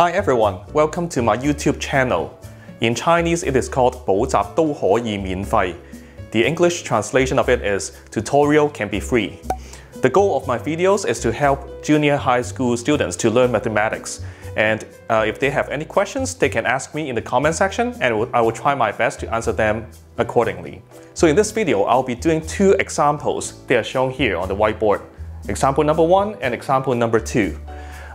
Hi everyone, welcome to my YouTube channel. In Chinese, it is called 補習都可以免費. The English translation of it is tutorial can be free. The goal of my videos is to help junior high school students to learn mathematics. And uh, if they have any questions, they can ask me in the comment section and I will try my best to answer them accordingly. So in this video, I'll be doing two examples. They are shown here on the whiteboard. Example number one and example number two.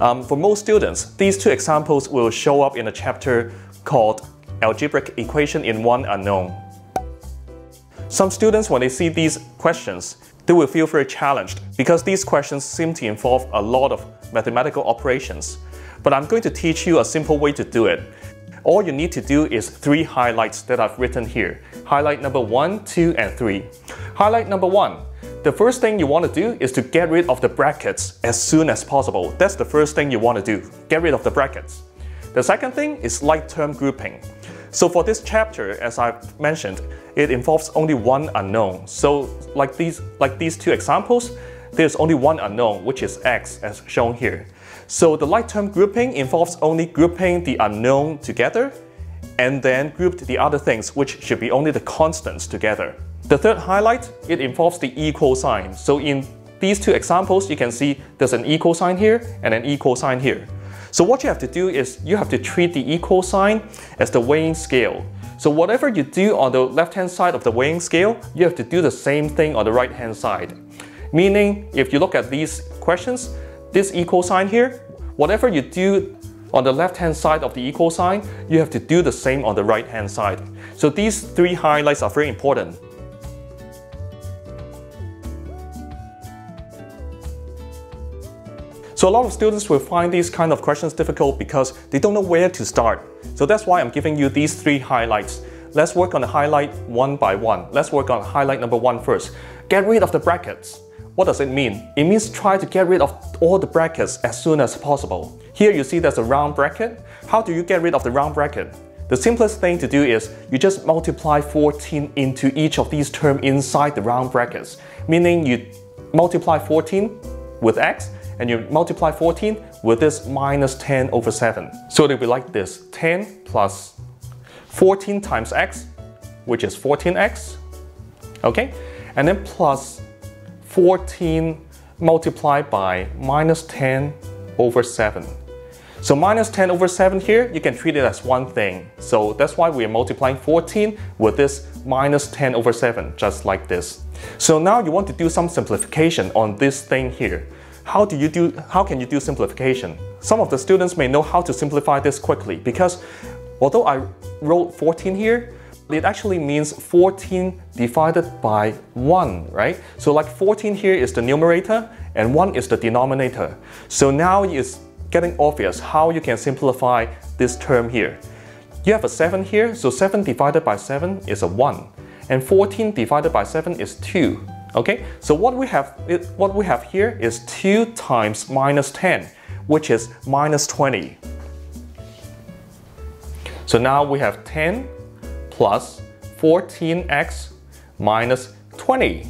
Um, for most students, these two examples will show up in a chapter called Algebraic Equation in One Unknown. Some students, when they see these questions, they will feel very challenged because these questions seem to involve a lot of mathematical operations. But I'm going to teach you a simple way to do it. All you need to do is three highlights that I've written here. Highlight number one, two, and three. Highlight number one, the first thing you want to do is to get rid of the brackets as soon as possible. That's the first thing you want to do. Get rid of the brackets. The second thing is like term grouping. So for this chapter, as I've mentioned, it involves only one unknown. So like these, like these two examples, there's only one unknown, which is x, as shown here. So the like term grouping involves only grouping the unknown together and then grouped the other things, which should be only the constants together. The third highlight, it involves the equal sign. So in these two examples, you can see there's an equal sign here and an equal sign here. So what you have to do is you have to treat the equal sign as the weighing scale. So whatever you do on the left-hand side of the weighing scale, you have to do the same thing on the right-hand side. Meaning, if you look at these questions, this equal sign here, whatever you do on the left-hand side of the equal sign, you have to do the same on the right-hand side. So these three highlights are very important. So a lot of students will find these kind of questions difficult because they don't know where to start. So that's why I'm giving you these three highlights. Let's work on the highlight one by one. Let's work on highlight number one first. Get rid of the brackets. What does it mean? It means try to get rid of all the brackets as soon as possible. Here you see there's a round bracket. How do you get rid of the round bracket? The simplest thing to do is you just multiply 14 into each of these terms inside the round brackets. Meaning you multiply 14 with x and you multiply 14 with this minus 10 over 7. So it'll be like this, 10 plus 14 times x, which is 14x, okay? And then plus 14 multiplied by minus 10 over 7. So minus 10 over 7 here, you can treat it as one thing. So that's why we are multiplying 14 with this minus 10 over 7, just like this. So now you want to do some simplification on this thing here. How do you do how can you do simplification? Some of the students may know how to simplify this quickly because although I wrote 14 here, it actually means 14 divided by 1, right? So like 14 here is the numerator and 1 is the denominator. So now it's getting obvious how you can simplify this term here. You have a 7 here, so 7 divided by 7 is a 1. And 14 divided by 7 is 2. Okay, so what we have what we have here is 2 times minus 10, which is minus 20. So now we have 10 plus 14x minus 20.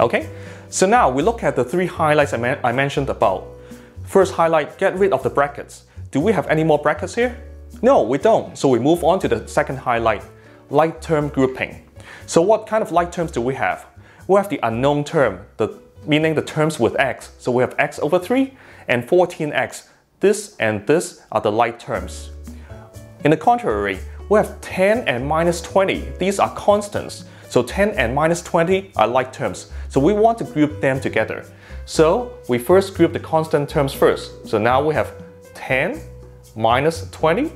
Okay, so now we look at the three highlights I, I mentioned about. First highlight, get rid of the brackets. Do we have any more brackets here? No, we don't. So we move on to the second highlight, like term grouping. So what kind of like terms do we have? We have the unknown term, the, meaning the terms with x. So we have x over 3 and 14x. This and this are the like terms. In the contrary, we have 10 and minus 20. These are constants. So 10 and minus 20 are like terms. So we want to group them together. So we first group the constant terms first. So now we have 10 minus 20.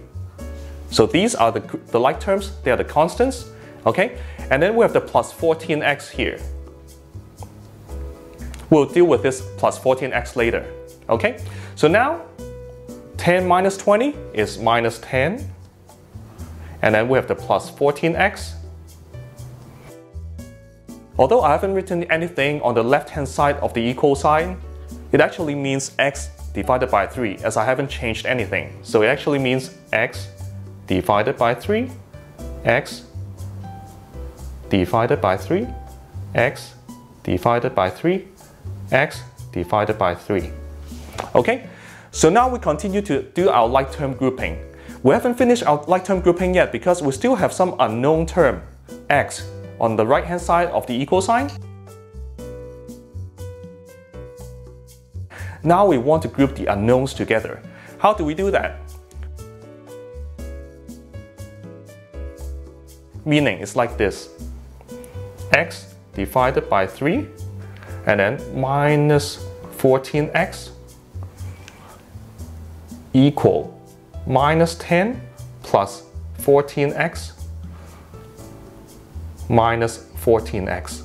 So these are the, the like terms, they are the constants. Okay, and then we have the plus 14x here. We'll deal with this plus 14x later. Okay, so now 10 minus 20 is minus 10. And then we have the plus 14x. Although I haven't written anything on the left-hand side of the equal sign, it actually means x divided by 3 as I haven't changed anything. So it actually means x divided by 3, x divided by 3, x divided by 3, x divided by 3. Okay, So now we continue to do our like term grouping. We haven't finished our like term grouping yet because we still have some unknown term, x, on the right hand side of the equal sign. Now we want to group the unknowns together. How do we do that? Meaning is like this. x divided by 3 and then minus 14x equal minus 10 plus 14x minus 14x.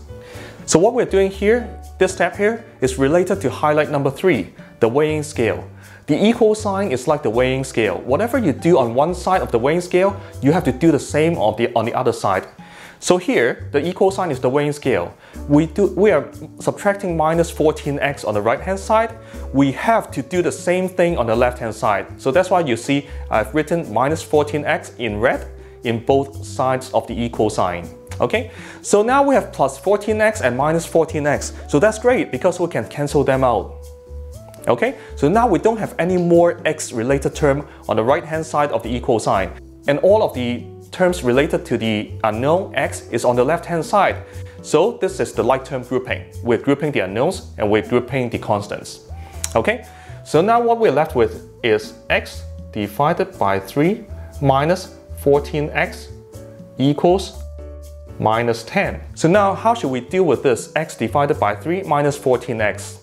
So what we're doing here, this step here, is related to highlight number 3, the weighing scale. The equal sign is like the weighing scale. Whatever you do on one side of the weighing scale, you have to do the same on the, on the other side. So here, the equal sign is the weighing scale. We, do, we are subtracting minus 14x on the right hand side. We have to do the same thing on the left hand side. So that's why you see I've written minus 14x in red in both sides of the equal sign. Okay, so now we have plus 14x and minus 14x. So that's great because we can cancel them out. Okay, so now we don't have any more x related term on the right hand side of the equal sign. And all of the terms related to the unknown x is on the left hand side. So this is the like term grouping. We're grouping the unknowns and we're grouping the constants. Okay, so now what we're left with is x divided by 3 minus 14x equals minus 10. So now how should we deal with this x divided by 3 minus 14x?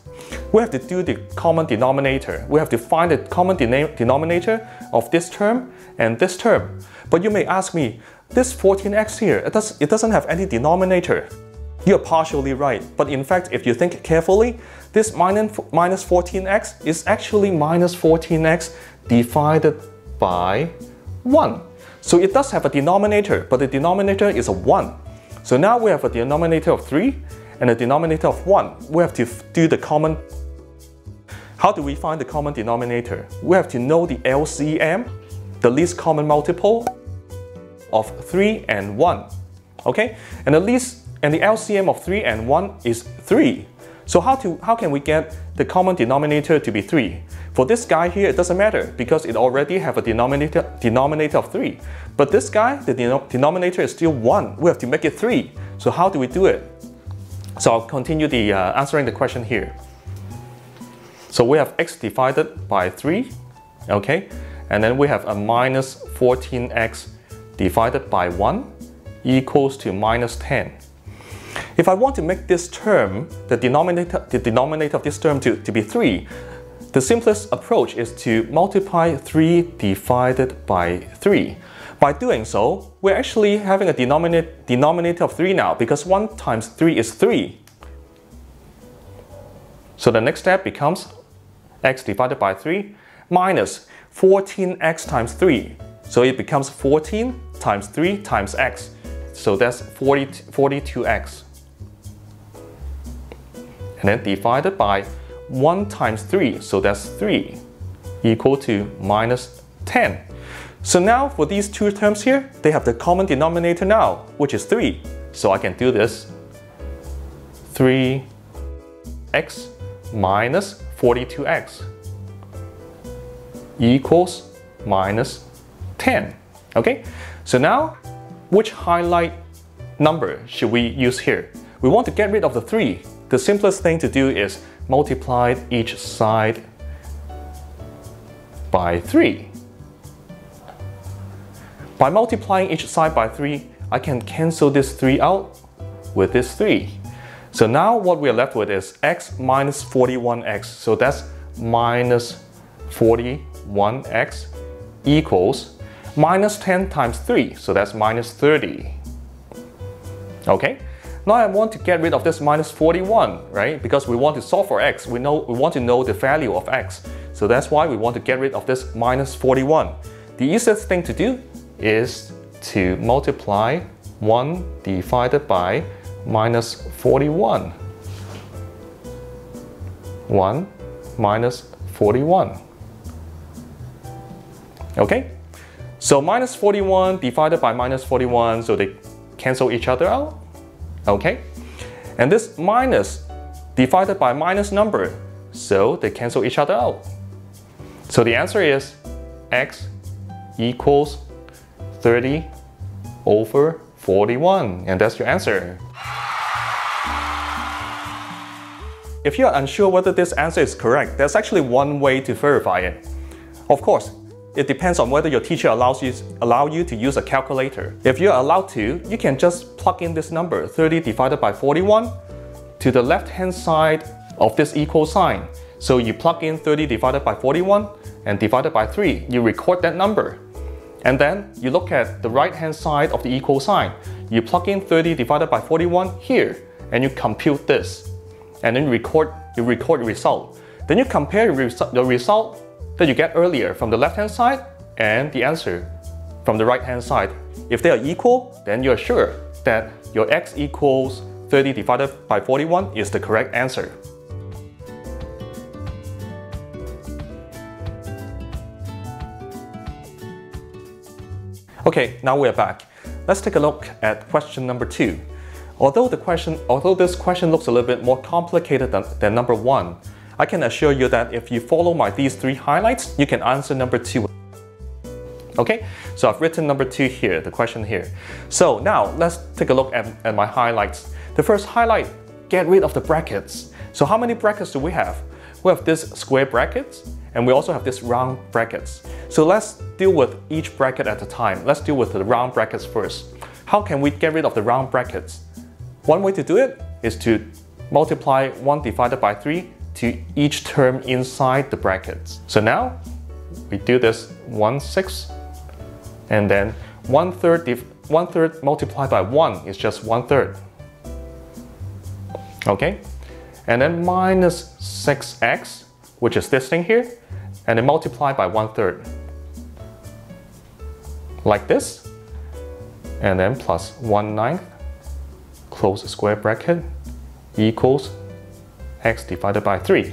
We have to do the common denominator. We have to find the common denominator of this term and this term. But you may ask me, this 14x here, it, does, it doesn't have any denominator. You're partially right, but in fact, if you think carefully, this minus, minus 14x is actually minus 14x divided by 1. So it does have a denominator, but the denominator is a 1. So now we have a denominator of 3 and a denominator of 1. We have to do the common how do we find the common denominator? We have to know the LCM, the least common multiple of 3 and 1. Okay? And the least and the LCM of 3 and 1 is 3. So how to how can we get the common denominator to be 3? For this guy here, it doesn't matter because it already have a denominator denominator of 3. But this guy, the denominator is still 1. We have to make it 3. So how do we do it? So I'll continue the uh, answering the question here. So we have x divided by 3, okay? And then we have a minus 14x divided by 1 equals to minus 10. If I want to make this term, the denominator, the denominator of this term to, to be 3, the simplest approach is to multiply 3 divided by 3. By doing so, we're actually having a denominator, denominator of 3 now because 1 times 3 is 3. So the next step becomes x divided by 3 minus 14x times 3. So it becomes 14 times 3 times x. So that's 40, 42x. And then divided by 1 times 3, so that's 3, equal to minus 10. So now for these two terms here, they have the common denominator now, which is 3. So I can do this. 3x minus 42x equals minus 10. Okay, so now which highlight number should we use here? We want to get rid of the 3. The simplest thing to do is multiply each side by 3. By multiplying each side by 3, I can cancel this 3 out with this 3. So now what we're left with is x minus 41x. So that's minus 41x equals minus 10 times 3. So that's minus 30. Okay? Now I want to get rid of this minus 41, right? Because we want to solve for x. We, know, we want to know the value of x. So that's why we want to get rid of this minus 41. The easiest thing to do is to multiply 1 divided by minus 41. 1 minus 41. Okay? So minus 41 divided by minus 41, so they cancel each other out. Okay? And this minus divided by minus number, so they cancel each other out. So the answer is x equals 30 over 41. And that's your answer. If you are unsure whether this answer is correct, there's actually one way to verify it. Of course, it depends on whether your teacher allows you, allow you to use a calculator. If you're allowed to, you can just plug in this number, 30 divided by 41, to the left-hand side of this equal sign. So you plug in 30 divided by 41 and divided by 3. You record that number. And then you look at the right-hand side of the equal sign. You plug in 30 divided by 41 here, and you compute this and then record, you record the result. Then you compare the result that you get earlier from the left-hand side and the answer from the right-hand side. If they are equal, then you're sure that your x equals 30 divided by 41 is the correct answer. Okay, now we're back. Let's take a look at question number two. Although the question, although this question looks a little bit more complicated than, than number one, I can assure you that if you follow my these three highlights, you can answer number two. Okay, so I've written number two here, the question here. So now let's take a look at, at my highlights. The first highlight, get rid of the brackets. So how many brackets do we have? We have this square brackets and we also have this round brackets. So let's deal with each bracket at a time. Let's deal with the round brackets first. How can we get rid of the round brackets? One way to do it is to multiply 1 divided by 3 to each term inside the brackets. So now we do this 1 6 and then 1 third, 1 third multiplied by 1 is just 1 third. Okay? And then minus 6x, which is this thing here, and then multiply by 1 third. Like this. And then plus 1 ninth close the square bracket equals x divided by 3.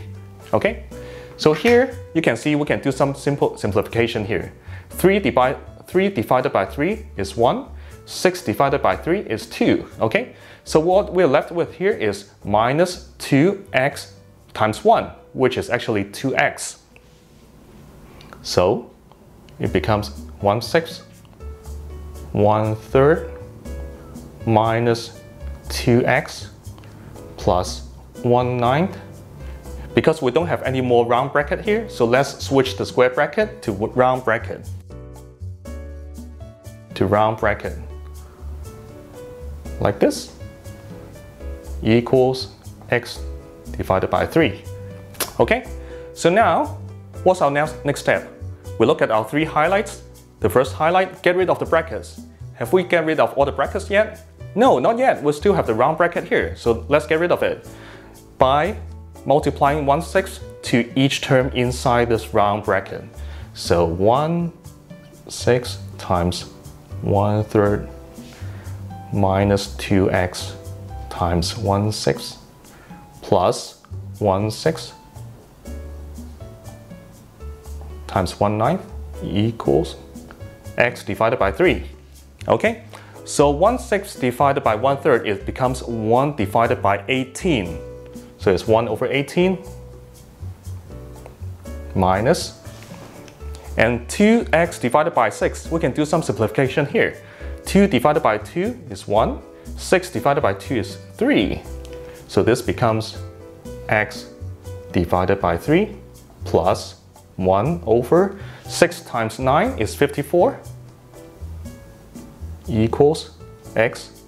Okay? So here you can see we can do some simple simplification here. 3, divide, 3 divided by 3 is 1. 6 divided by 3 is 2. Okay? So what we're left with here is minus 2x times 1, which is actually 2x. So it becomes 1 6, 1 third minus 2x plus 1 ninth. Because we don't have any more round bracket here, so let's switch the square bracket to round bracket. To round bracket. Like this. Equals x divided by 3. Okay, so now, what's our next, next step? We look at our three highlights. The first highlight, get rid of the brackets. Have we get rid of all the brackets yet? No, not yet. We still have the round bracket here. So let's get rid of it by multiplying 1 6 to each term inside this round bracket. So 1 6 times 1 third minus 2x times 1 6 plus 1 6 times 1 ninth equals x divided by 3. Okay? So 1 6 divided by 1 third, it becomes 1 divided by 18. So it's 1 over 18 minus. minus, and 2x divided by 6, we can do some simplification here. 2 divided by 2 is 1, 6 divided by 2 is 3. So this becomes x divided by 3 plus 1 over 6 times 9 is 54 equals x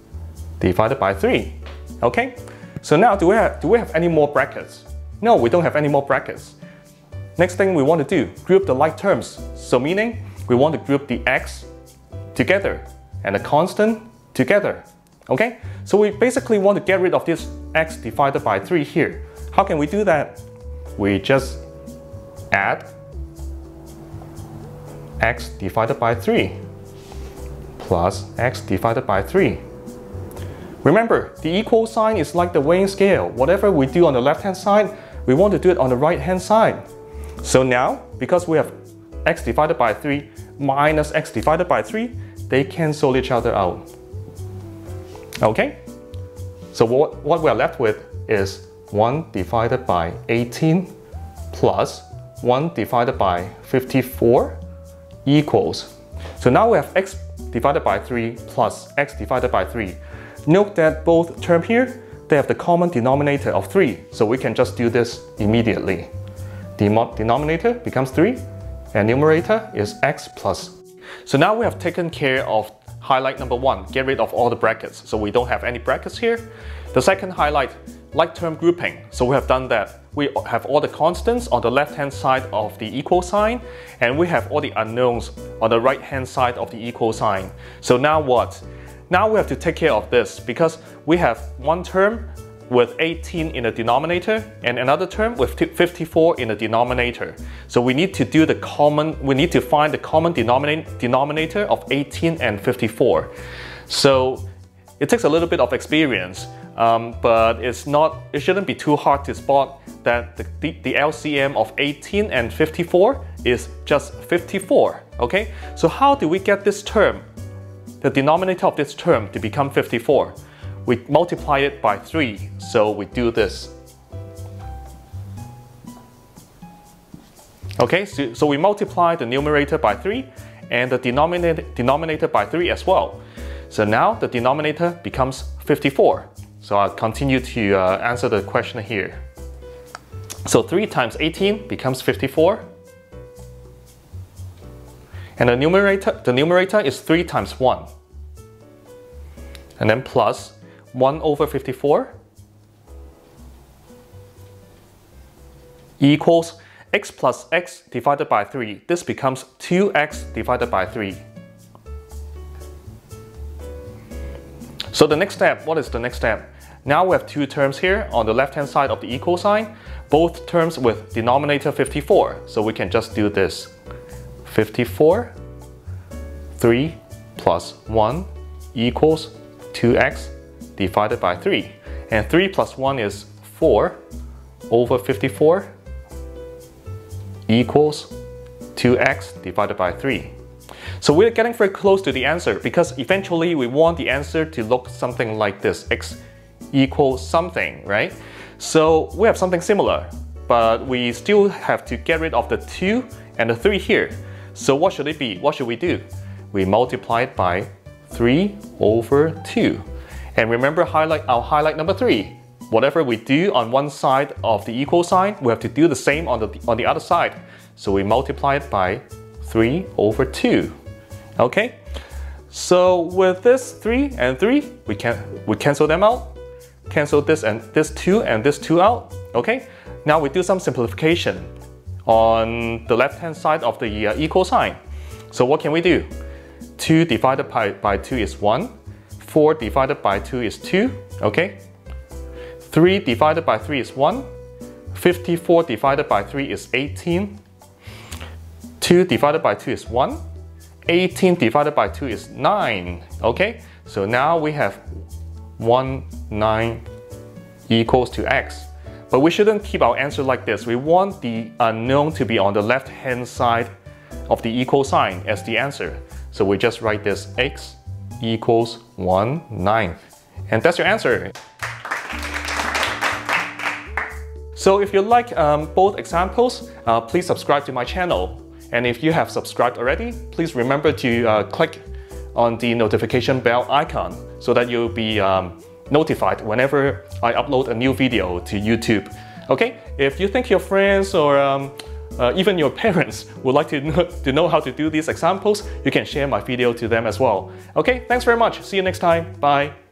divided by 3. Okay, so now do we, have, do we have any more brackets? No, we don't have any more brackets. Next thing we want to do, group the like terms. So meaning, we want to group the x together and the constant together. Okay, so we basically want to get rid of this x divided by 3 here. How can we do that? We just add x divided by 3 plus x divided by 3. Remember, the equal sign is like the weighing scale. Whatever we do on the left-hand side, we want to do it on the right-hand side. So now, because we have x divided by 3 minus x divided by 3, they cancel each other out. Okay? So what, what we're left with is 1 divided by 18 plus 1 divided by 54 equals. So now we have x divided by 3 plus x divided by 3. Note that both terms here, they have the common denominator of 3, so we can just do this immediately. The denominator becomes 3, and numerator is x plus. So now we have taken care of highlight number 1, get rid of all the brackets, so we don't have any brackets here. The second highlight, like term grouping, so we have done that. We have all the constants on the left hand side of the equal sign, and we have all the unknowns on the right hand side of the equal sign. So now what? Now we have to take care of this because we have one term with 18 in the denominator and another term with 54 in the denominator. So we need to do the common, we need to find the common denominator of 18 and 54. So it takes a little bit of experience, um, but it's not, it shouldn't be too hard to spot that the, the, LCM of 18 and 54 is just 54, okay? So how do we get this term the denominator of this term to become 54. We multiply it by 3, so we do this. Okay, so, so we multiply the numerator by 3 and the denominator, denominator by 3 as well. So now the denominator becomes 54. So I'll continue to uh, answer the question here. So 3 times 18 becomes 54. And the numerator, the numerator is 3 times 1. And then plus 1 over 54 equals x plus x divided by 3. This becomes 2x divided by 3. So the next step, what is the next step? Now we have two terms here on the left hand side of the equal sign, both terms with denominator 54. So we can just do this. 54, 3 plus 1 equals 2x divided by 3. And 3 plus 1 is 4 over 54 equals 2x divided by 3. So we're getting very close to the answer because eventually we want the answer to look something like this, x equals something, right? So we have something similar, but we still have to get rid of the 2 and the 3 here. So what should it be? What should we do? We multiply it by 3 over 2. And remember highlight our highlight number 3. Whatever we do on one side of the equal sign, we have to do the same on the, on the other side. So we multiply it by 3 over 2. Okay? So with this 3 and 3, we can we cancel them out. Cancel this and this 2 and this 2 out. Okay? Now we do some simplification on the left hand side of the uh, equal sign. So what can we do? 2 divided by, by 2 is 1. 4 divided by 2 is 2, okay? 3 divided by 3 is 1. 54 divided by 3 is 18. 2 divided by 2 is 1. 18 divided by 2 is 9, okay? So now we have 1, 9 equals to x. But we shouldn't keep our answer like this. We want the unknown to be on the left hand side of the equal sign as the answer. So we just write this x equals 1 ninth. And that's your answer. So if you like um, both examples, uh, please subscribe to my channel. And if you have subscribed already, please remember to uh, click on the notification bell icon so that you'll be um, notified whenever I upload a new video to YouTube. Okay, if you think your friends or um, uh, even your parents would like to know, to know how to do these examples, you can share my video to them as well. Okay, thanks very much. See you next time. Bye.